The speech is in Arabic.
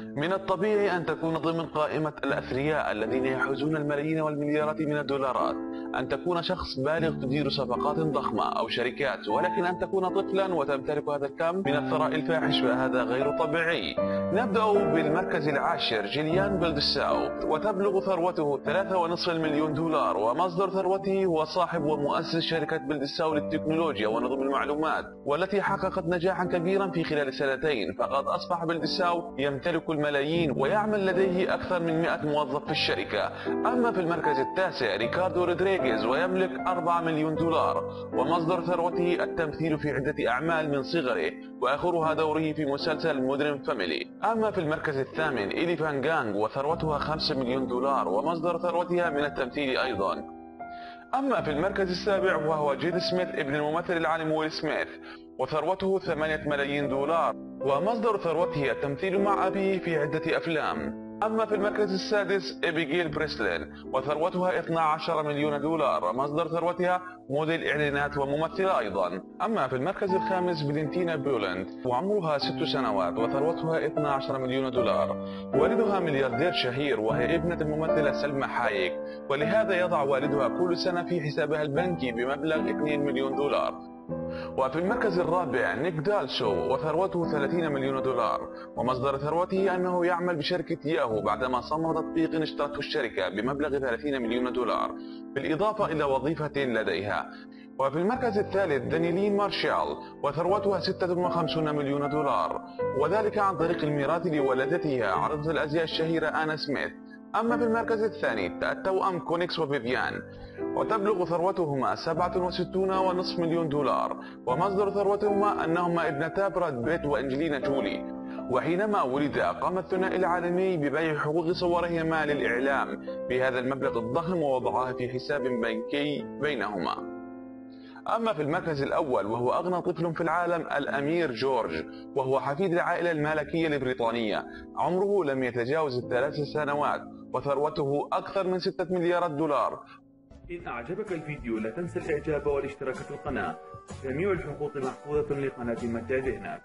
من الطبيعي أن تكون ضمن قائمة الأثرياء الذين يحوزون الملايين والمليارات من الدولارات أن تكون شخص بالغ تدير صفقات ضخمة أو شركات ولكن أن تكون طفلا وتمتلك هذا الكم من الثراء الفاحش فهذا غير طبيعي. نبدأ بالمركز العاشر جيليان بلدساو وتبلغ ثروته 3.5 مليون دولار ومصدر ثروته هو صاحب ومؤسس شركة بلدساو للتكنولوجيا ونظم المعلومات والتي حققت نجاحا كبيرا في خلال سنتين فقد أصبح بلدساو يمتلك الملايين ويعمل لديه أكثر من 100 موظف في الشركة. أما في المركز التاسع ريكاردو رودريغيز ويملك 4 مليون دولار ومصدر ثروته التمثيل في عدة أعمال من صغره وآخرها دوره في مسلسل Modern Family. أما في المركز الثامن إيل فانينغ وثروتها 5 مليون دولار ومصدر ثروتها من التمثيل أيضا. أما في المركز السابع وهو جيدن سميث ابن الممثل العالم ويل سميث وثروته 8 ملايين دولار ومصدر ثروته التمثيل مع أبيه في عدة أفلام. أما في المركز السادس إبيجيل بريسلين وثروتها 12 مليون دولار ومصدر ثروتها موديل إعلانات وممثلة أيضا. أما في المركز الخامس فالنتينا بينو وعمرها ست سنوات وثروتها 12 مليون دولار. والدها ملياردير شهير وهي ابنة الممثلة سلمى حايك. ولهذا يضع والدها كل سنة في حسابها البنكي بمبلغ 2 مليون دولار. وفي المركز الرابع نيك دالويسيو وثروته 30 مليون دولار ومصدر ثروته أنه يعمل بشركة ياهو بعدما صمم تطبيق اشترته الشركة بمبلغ 30 مليون دولار بالإضافة إلى وظيفة لديها. وفي المركز الثالث دانيلين مارشال وثروتها 56 مليون دولار وذلك عن طريق الميراث لوالدتها عارضة الأزياء الشهيرة آنا سميث. أما في المركز الثاني التوأم نوكس وفيفيان وتبلغ ثروتهما 67.5 مليون دولار ومصدر ثروتهما أنهما ابنتا براد بيت وأنجلينا جولي. وحينما ولدا قام الثنائي العالمي ببيع حقوق صورهما للإعلام بهذا المبلغ الضخم ووضعها في حساب بنكي بينهما. أما في المركز الأول وهو أغنى طفل في العالم الأمير جورج وهو حفيد العائلة الملكية البريطانية عمره لم يتجاوز الثلاث سنوات. وثروته أكثر من ستة مليارات دولار. إن أعجبك الفيديو لا تنسى الإعجاب والاشتراك في القناة. جميع الحقوق محفوظة لقناة متابعنا